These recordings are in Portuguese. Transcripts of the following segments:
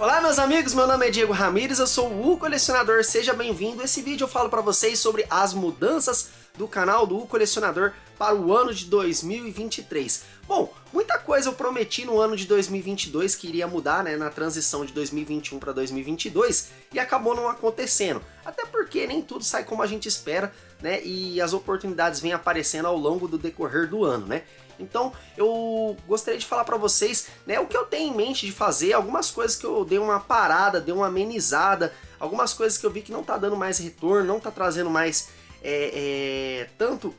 Olá meus amigos, meu nome é Diego Ramires, eu sou o U Colecionador, seja bem-vindo. Esse vídeo eu falo para vocês sobre as mudanças do canal do U Colecionador para o ano de 2023. Bom, muita coisa eu prometi no ano de 2022 que iria mudar, né, na transição de 2021 para 2022 e acabou não acontecendo. Até porque nem tudo sai como a gente espera, né, e as oportunidades vêm aparecendo ao longo do decorrer do ano, né. Então eu gostaria de falar para vocês né, o que eu tenho em mente de fazer, algumas coisas que eu dei uma parada, dei uma amenizada, algumas coisas que eu vi que não tá dando mais retorno, não tá trazendo mais é, é, tanto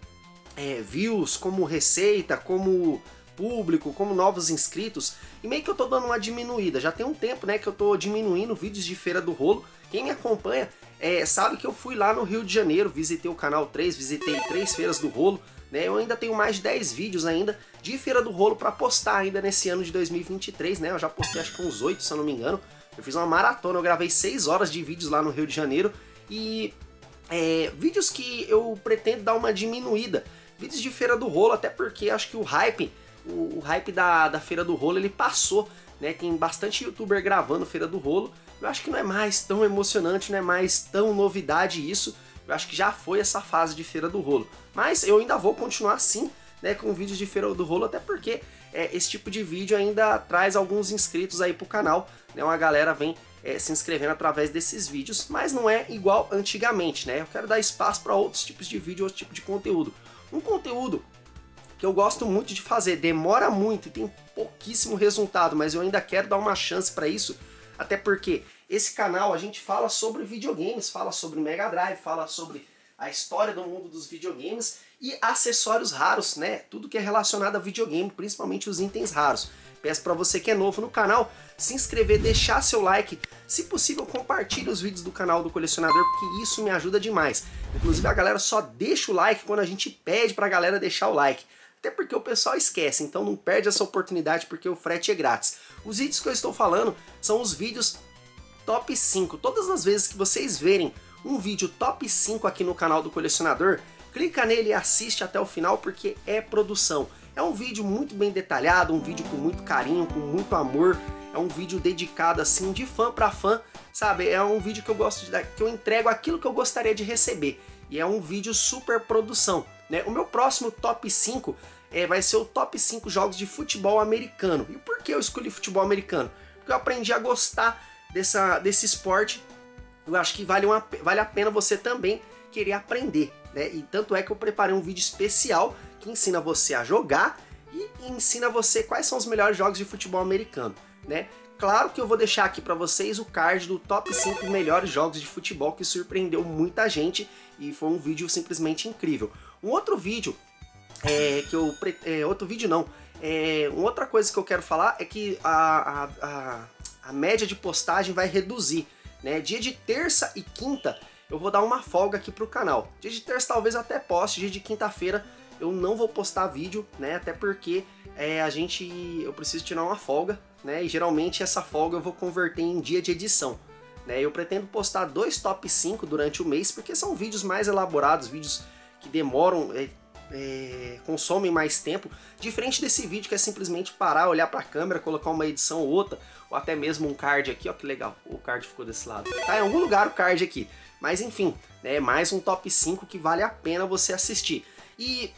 é, views como receita, como público, como novos inscritos, e meio que eu tô dando uma diminuída. Já tem um tempo né, que eu tô diminuindo vídeos de Feira do Rolo. Quem me acompanha é, sabe que eu fui lá no Rio de Janeiro, visitei o canal 3, visitei três feiras do rolo, né? Eu ainda tenho mais de 10 vídeos ainda de Feira do Rolo para postar ainda nesse ano de 2023, né? Eu já postei acho que uns 8, se eu não me engano. Eu fiz uma maratona, eu gravei 6 horas de vídeos lá no Rio de Janeiro e é, vídeos que eu pretendo dar uma diminuída. Vídeos de Feira do Rolo, até porque acho que o hype, o, o hype da, da Feira do Rolo, ele passou, né? Tem bastante youtuber gravando Feira do Rolo. Eu acho que não é mais tão emocionante, não é mais tão novidade isso. Eu acho que já foi essa fase de Feira do Rolo. Mas eu ainda vou continuar assim, né, com vídeos de Feira do Rolo, até porque é, esse tipo de vídeo ainda traz alguns inscritos aí pro canal, né, uma galera vem é, se inscrevendo através desses vídeos, mas não é igual antigamente, né, eu quero dar espaço para outros tipos de vídeo, outro tipo de conteúdo. Um conteúdo que eu gosto muito de fazer, demora muito e tem pouquíssimo resultado, mas eu ainda quero dar uma chance para isso, até porque esse canal a gente fala sobre videogames, fala sobre Mega Drive, fala sobre a história do mundo dos videogames e acessórios raros, né? Tudo que é relacionado a videogame, principalmente os itens raros. Peço para você que é novo no canal, se inscrever, deixar seu like, se possível compartilhe os vídeos do canal do colecionador, porque isso me ajuda demais. Inclusive a galera só deixa o like quando a gente pede pra galera deixar o like. Até porque o pessoal esquece, então não perde essa oportunidade porque o frete é grátis. Os vídeos que eu estou falando são os vídeos top 5. Todas as vezes que vocês verem um vídeo top 5 aqui no canal do colecionador, clica nele e assiste até o final porque é produção. É um vídeo muito bem detalhado, um vídeo com muito carinho, com muito amor, é um vídeo dedicado assim de fã para fã, sabe? É um vídeo que eu gosto de que eu entrego aquilo que eu gostaria de receber. E é um vídeo super produção, né? O meu próximo top 5 é, vai ser o top 5 jogos de futebol americano. E por que eu escolhi futebol americano? Porque eu aprendi a gostar dessa, desse esporte eu acho que vale, uma, vale a pena você também querer aprender, né? E tanto é que eu preparei um vídeo especial que ensina você a jogar e ensina você quais são os melhores jogos de futebol americano, né? Claro que eu vou deixar aqui para vocês o card do top 5 melhores jogos de futebol que surpreendeu muita gente e foi um vídeo simplesmente incrível. Um outro vídeo é, que eu... É, outro vídeo não. É, outra coisa que eu quero falar é que a, a, a, a média de postagem vai reduzir. Né? Dia de terça e quinta eu vou dar uma folga aqui pro canal. Dia de terça talvez até poste, dia de quinta-feira eu não vou postar vídeo, né? Até porque é, a gente, eu preciso tirar uma folga, né? E geralmente essa folga eu vou converter em dia de edição. Né? Eu pretendo postar dois top 5 durante o mês, porque são vídeos mais elaborados, vídeos que demoram, é, é, consomem mais tempo, diferente desse vídeo que é simplesmente parar, olhar para a câmera, colocar uma edição ou outra, ou até mesmo um card aqui, ó que legal, o card ficou desse lado. Tá em algum lugar o card aqui, mas enfim, é mais um top 5 que vale a pena você assistir. E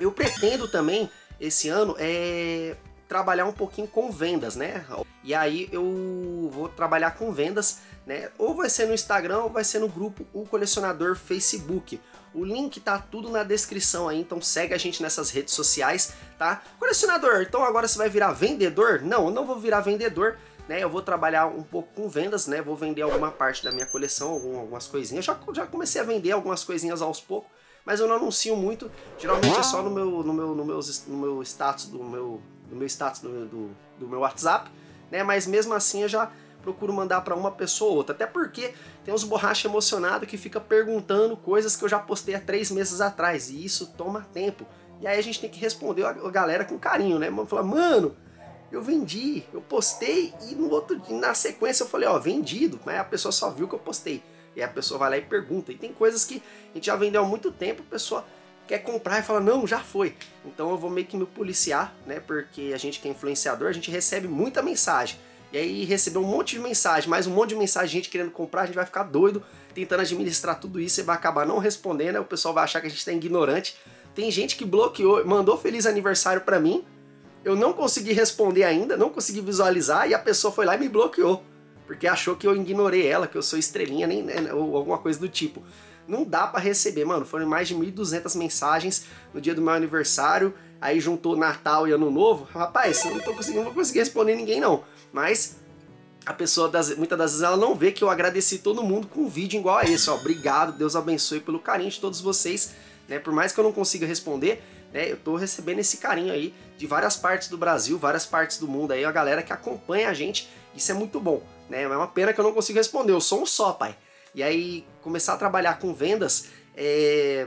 eu pretendo também, esse ano, é trabalhar um pouquinho com vendas, né? E aí eu vou trabalhar com vendas, né? Ou vai ser no Instagram ou vai ser no grupo O Colecionador Facebook. O link tá tudo na descrição aí, então segue a gente nessas redes sociais, tá? Colecionador, então agora você vai virar vendedor? Não, eu não vou virar vendedor, né? Eu vou trabalhar um pouco com vendas, né? Vou vender alguma parte da minha coleção, algumas coisinhas. Já, já comecei a vender algumas coisinhas aos poucos, mas eu não anuncio muito. Geralmente é só no meu, no meu, no meu, no meu status do meu, no meu status do, do, do meu WhatsApp, né? Mas mesmo assim eu já procuro mandar para uma pessoa ou outra. Até porque tem uns borracha emocionado que fica perguntando coisas que eu já postei há três meses atrás. E isso toma tempo. E aí a gente tem que responder a galera com carinho, né? Falar, mano, eu vendi, eu postei e no outro na sequência eu falei, ó, vendido, mas a pessoa só viu que eu postei. E a pessoa vai lá e pergunta. E tem coisas que a gente já vendeu há muito tempo, a pessoa quer comprar e fala, não, já foi. Então eu vou meio que me policiar, né? Porque a gente que é influenciador, a gente recebe muita mensagem. E aí recebeu um monte de mensagem, mais um monte de mensagem, gente querendo comprar, a gente vai ficar doido tentando administrar tudo isso, e vai acabar não respondendo, aí o pessoal vai achar que a gente tá ignorante. Tem gente que bloqueou, mandou feliz aniversário para mim, eu não consegui responder ainda, não consegui visualizar, e a pessoa foi lá e me bloqueou, porque achou que eu ignorei ela, que eu sou estrelinha, nem, né, ou alguma coisa do tipo. Não dá para receber, mano, foram mais de 1.200 mensagens no dia do meu aniversário, aí juntou Natal e Ano Novo, rapaz, eu não, tô conseguindo, não vou conseguir responder ninguém não. Mas a pessoa, das, muitas das vezes, ela não vê que eu agradeci todo mundo com um vídeo igual a esse, ó. Obrigado, Deus abençoe pelo carinho de todos vocês, né? Por mais que eu não consiga responder, né? Eu tô recebendo esse carinho aí de várias partes do Brasil, várias partes do mundo aí, a galera que acompanha a gente, isso é muito bom, né? É uma pena que eu não consigo responder, eu sou um só, pai. E aí, começar a trabalhar com vendas, é...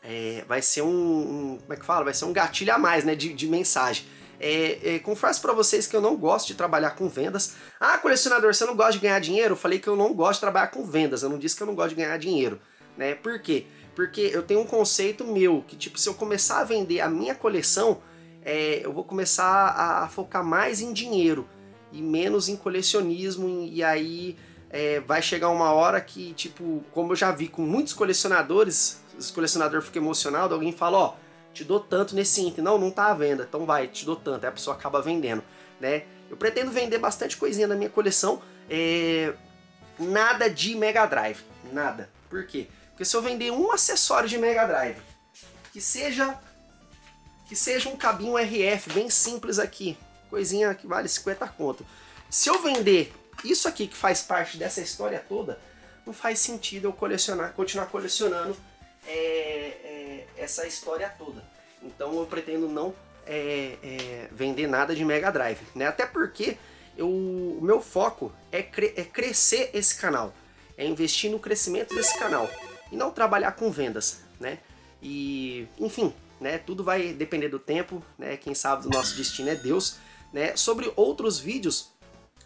É, vai ser um, um, como é que fala? Vai ser um gatilho a mais, né, de, de mensagem. É, é, confesso para vocês que eu não gosto de trabalhar com vendas. Ah, colecionador, você não gosta de ganhar dinheiro? Eu falei que eu não gosto de trabalhar com vendas, eu não disse que eu não gosto de ganhar dinheiro. Né? Por quê? Porque eu tenho um conceito meu, que tipo, se eu começar a vender a minha coleção, é, eu vou começar a, a, focar mais em dinheiro e menos em colecionismo, e aí é, vai chegar uma hora que, tipo, como eu já vi com muitos colecionadores, os colecionador fica emocionado, alguém fala, ó, te dou tanto nesse item. Não, não tá à venda, então vai, te dou tanto. Aí a pessoa acaba vendendo, né? Eu pretendo vender bastante coisinha na minha coleção, é... nada de Mega Drive, nada. Por quê? Porque se eu vender um acessório de Mega Drive, que seja que seja um cabinho RF bem simples aqui, coisinha que vale 50 conto. Se eu vender isso aqui que faz parte dessa história toda, não faz sentido eu colecionar, continuar colecionando é, é, essa história toda. Então eu pretendo não é, é, vender nada de Mega Drive, né? Até porque eu, o meu foco é, cre é crescer esse canal, é investir no crescimento desse canal e não trabalhar com vendas, né? E, enfim, né? Tudo vai depender do tempo, né? Quem sabe do nosso destino é Deus, né? Sobre outros vídeos,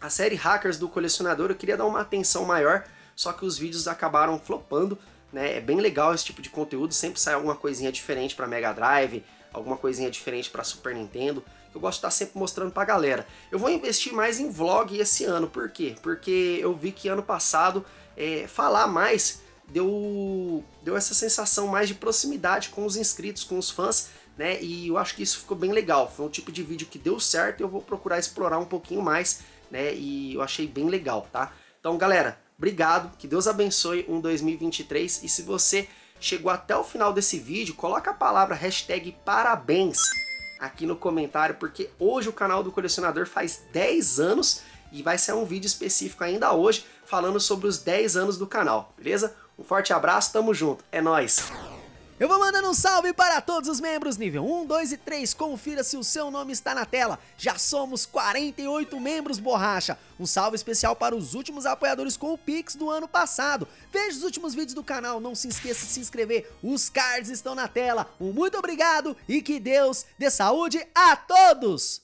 a série Hackers do Colecionador, eu queria dar uma atenção maior, só que os vídeos acabaram flopando, né? É bem legal esse tipo de conteúdo, sempre sai alguma coisinha diferente para Mega Drive, alguma coisinha diferente para Super Nintendo. Eu gosto de estar sempre mostrando pra galera. Eu vou investir mais em vlog esse ano, por quê? Porque eu vi que ano passado é, falar mais deu, deu essa sensação mais de proximidade com os inscritos, com os fãs, né? E eu acho que isso ficou bem legal. Foi um tipo de vídeo que deu certo e eu vou procurar explorar um pouquinho mais, né? E eu achei bem legal, tá? Então, galera, Obrigado, que Deus abençoe um 2023 e se você chegou até o final desse vídeo, coloca a palavra hashtag parabéns aqui no comentário, porque hoje o canal do colecionador faz 10 anos e vai ser um vídeo específico ainda hoje falando sobre os 10 anos do canal, beleza? Um forte abraço, tamo junto, é nóis! Eu vou mandando um salve para todos os membros nível 1, 2 e 3. Confira se o seu nome está na tela. Já somos 48 membros, borracha. Um salve especial para os últimos apoiadores com o Pix do ano passado. Veja os últimos vídeos do canal, não se esqueça de se inscrever. Os cards estão na tela. Um muito obrigado e que Deus dê saúde a todos!